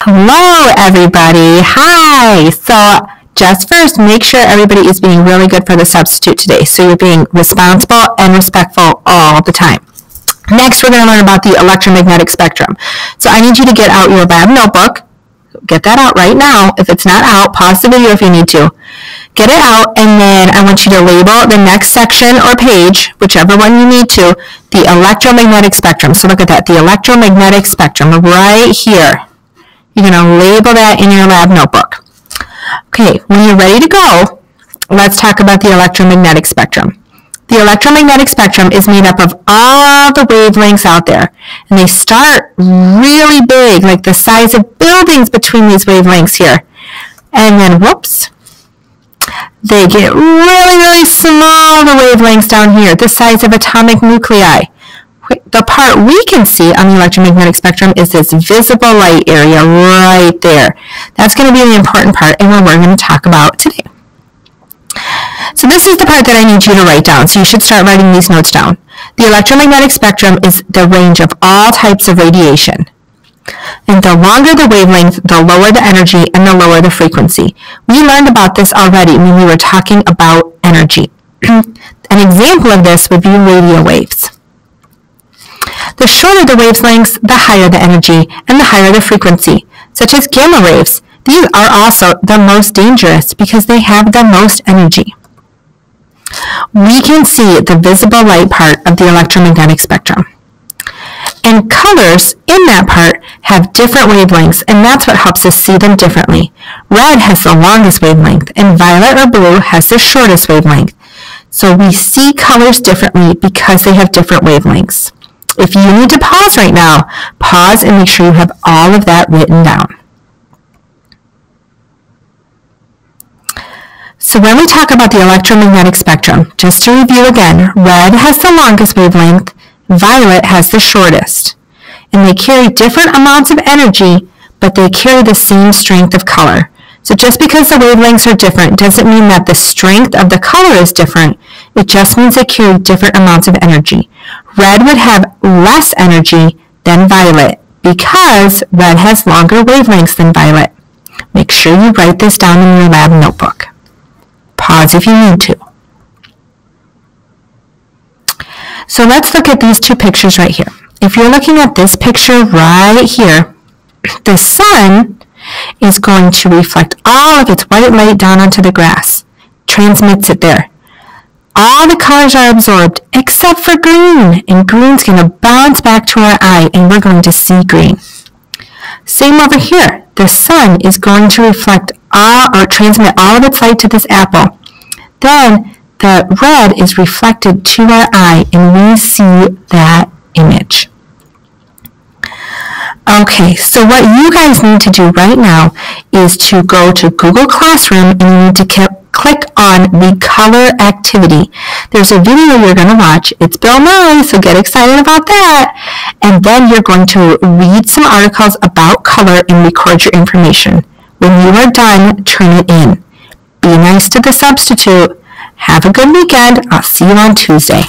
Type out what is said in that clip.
Hello, everybody. Hi. So, just first, make sure everybody is being really good for the substitute today. So, you're being responsible and respectful all the time. Next, we're going to learn about the electromagnetic spectrum. So, I need you to get out your lab notebook. Get that out right now. If it's not out, pause the video if you need to. Get it out, and then I want you to label the next section or page, whichever one you need to, the electromagnetic spectrum. So, look at that, the electromagnetic spectrum right here. You're going to label that in your lab notebook. Okay, when you're ready to go, let's talk about the electromagnetic spectrum. The electromagnetic spectrum is made up of all the wavelengths out there. And they start really big, like the size of buildings between these wavelengths here. And then, whoops, they get really, really small, the wavelengths down here, the size of atomic nuclei the part we can see on the electromagnetic spectrum is this visible light area right there. That's going to be the important part and what we're going to talk about today. So this is the part that I need you to write down, so you should start writing these notes down. The electromagnetic spectrum is the range of all types of radiation. And the longer the wavelength, the lower the energy and the lower the frequency. We learned about this already when we were talking about energy. An example of this would be radio waves. The shorter the wavelengths, the higher the energy and the higher the frequency, such as gamma waves. These are also the most dangerous because they have the most energy. We can see the visible light part of the electromagnetic spectrum. And colors in that part have different wavelengths, and that's what helps us see them differently. Red has the longest wavelength, and violet or blue has the shortest wavelength. So we see colors differently because they have different wavelengths. If you need to pause right now, pause and make sure you have all of that written down. So when we talk about the electromagnetic spectrum, just to review again, red has the longest wavelength, violet has the shortest. And they carry different amounts of energy, but they carry the same strength of color. So just because the wavelengths are different doesn't mean that the strength of the color is different. It just means they carry different amounts of energy. Red would have less energy than violet because red has longer wavelengths than violet. Make sure you write this down in your lab notebook. Pause if you need to. So let's look at these two pictures right here. If you're looking at this picture right here, the sun is going to reflect all of its white light down onto the grass, transmits it there. All the colors are absorbed except for green, and green's going to bounce back to our eye, and we're going to see green. Same over here. The sun is going to reflect all or transmit all of its light to this apple. Then the red is reflected to our eye, and we see that image. Okay, so what you guys need to do right now is to go to Google Classroom and you need to click on the color activity. There's a video you're going to watch. It's Bill Nye, so get excited about that. And then you're going to read some articles about color and record your information. When you are done, turn it in. Be nice to the substitute. Have a good weekend. I'll see you on Tuesday.